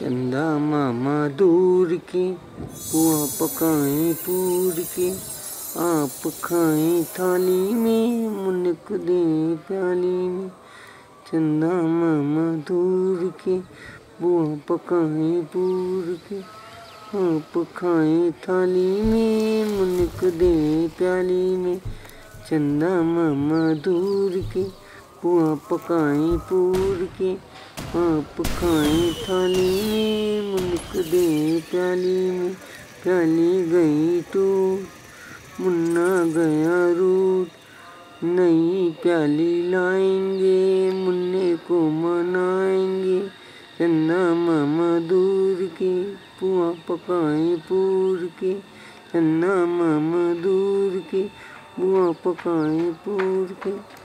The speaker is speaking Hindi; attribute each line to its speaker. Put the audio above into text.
Speaker 1: चंदा मामा दूर के, पुआ पकाए पूर के, आप खाए थाली में, मुनक दे प्याली में। चंदा मामा दूर के बुआ पकाए पूर के, आप खाए थाली में, मुनक दे प्याली में। चंदा मामा दूर के बुआ पकाए पूर के, आप खाए थाली प्याली में, प्याली गई तो। मुन्ना गया रूट, नई प्याली लाएँगे। मुन्ने को मनाएँगे, चन्ना मामा दूर के, पुआ पकाए पूर के। चन्ना मामा दूर के बुआ पकाए पूर के।